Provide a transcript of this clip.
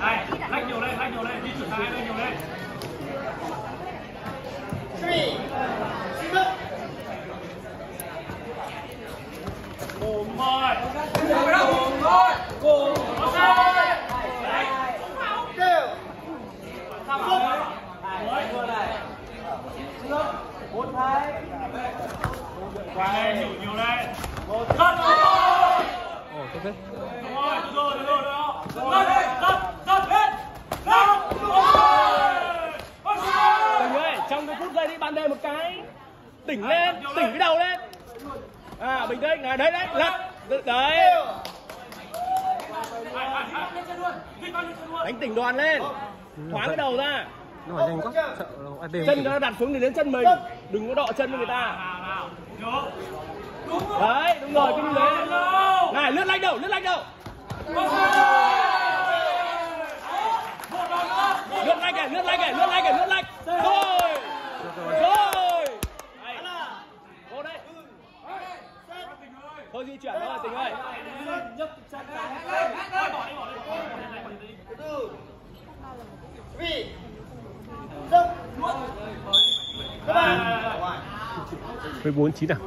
Đây, lách nhiều lên, lách nhiều lên, di chuyển hai lên nhiều lên. Cùng thôi. Cùng thôi. Cùng thôi. Đấy. Sao bốn thái qua đây, nhiều đây. Rất rồi. ồ tốt thế. Đúng rồi, từ từ, từ từ. Rất, rất, rất hết. Trời. Tình ơi, trong cái phút giây đi bàn đề một cái Tỉnh lên, tỉnh cái đầu lên. À, bình tĩnh, à, đấy, đấy, lật. Đấy, đánh tỉnh đoàn lên. Thoáng cái đầu ra. Nó hỏi nhanh quá. Sợ nó ăn đêm Chân nó đặt xuống thì đến chân mình. Đừng có đọ chân với người ta Đấy, đúng rồi, cái như thế. Này, lướt lách đầu, lướt lách đầu. Lướt lách kìa, lướt lách kìa, lướt lách kìa, lướt lách. Rồi. Rồi. Vô đây. Thôi di chuyển thôi, tình ơi. Các bạn. với 49 nào.